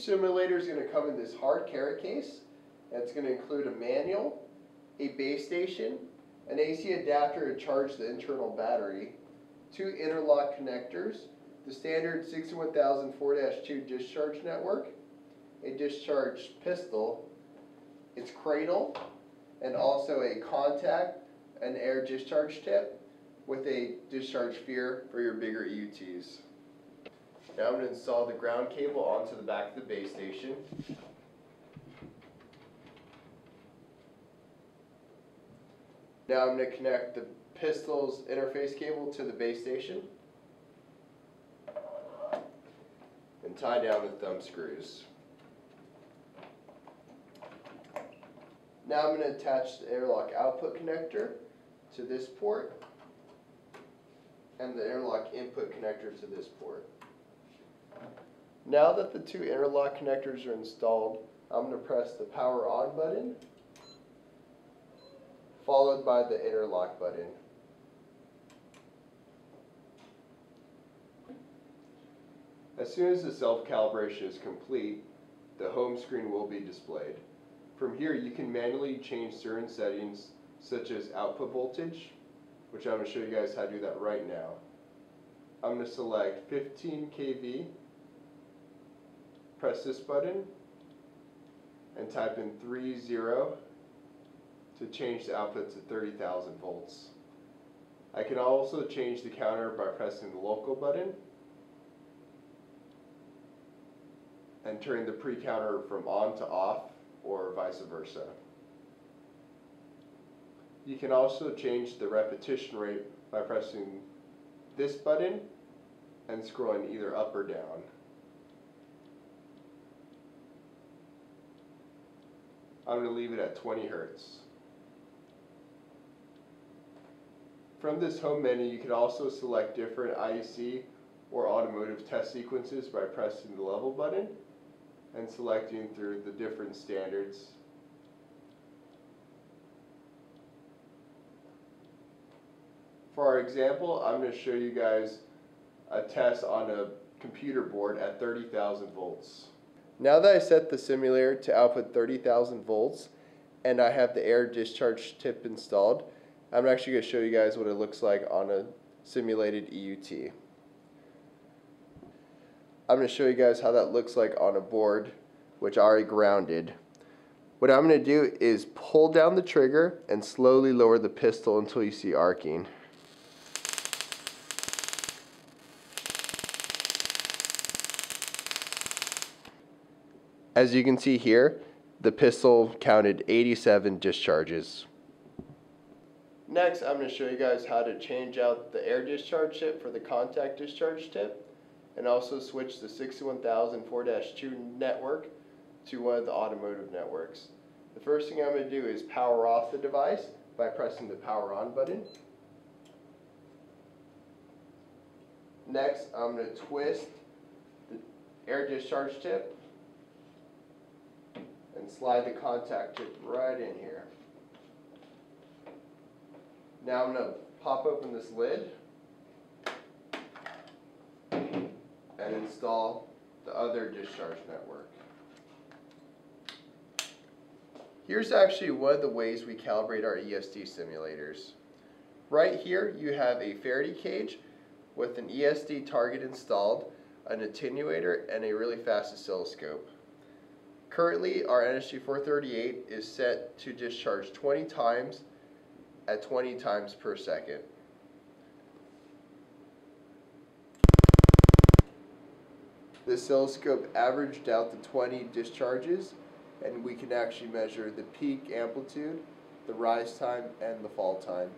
simulator is going to come in this hard carry case. It's going to include a manual, a base station, an AC adapter to charge the internal battery, two interlock connectors, the standard 61000-4-2 discharge network, a discharge pistol, its cradle, and also a contact, an air discharge tip, with a discharge sphere for your bigger EUTs. Now I'm going to install the ground cable onto the back of the base station. Now I'm going to connect the pistol's interface cable to the base station. And tie down the thumb screws. Now I'm going to attach the interlock output connector to this port and the interlock input connector to this port. Now that the two interlock connectors are installed, I'm going to press the power on button followed by the interlock button. As soon as the self-calibration is complete, the home screen will be displayed. From here you can manually change certain settings such as output voltage, which I'm going to show you guys how to do that right now. I'm going to select 15 kV, press this button, and type in 30 to change the output to 30,000 volts. I can also change the counter by pressing the local button and turning the pre-counter from on to off or vice versa. You can also change the repetition rate by pressing this button and scrolling either up or down. I'm going to leave it at 20 Hertz. From this home menu, you can also select different IEC or automotive test sequences by pressing the level button and selecting through the different standards. For our example, I'm going to show you guys a test on a computer board at 30,000 volts. Now that I set the simulator to output 30,000 volts and I have the air discharge tip installed, I'm actually going to show you guys what it looks like on a simulated EUT. I'm going to show you guys how that looks like on a board which I already grounded. What I'm going to do is pull down the trigger and slowly lower the pistol until you see arcing. As you can see here, the pistol counted 87 discharges. Next, I'm going to show you guys how to change out the air discharge tip for the contact discharge tip and also switch the 61000 4-2 network to one of the automotive networks. The first thing I'm going to do is power off the device by pressing the power on button. Next, I'm going to twist the air discharge tip slide the contact tip right in here. Now I'm going to pop open this lid and install the other discharge network. Here's actually one of the ways we calibrate our ESD simulators. Right here you have a Faraday cage with an ESD target installed, an attenuator, and a really fast oscilloscope. Currently our NSG 438 is set to discharge 20 times at 20 times per second. The oscilloscope averaged out the 20 discharges and we can actually measure the peak amplitude, the rise time, and the fall time.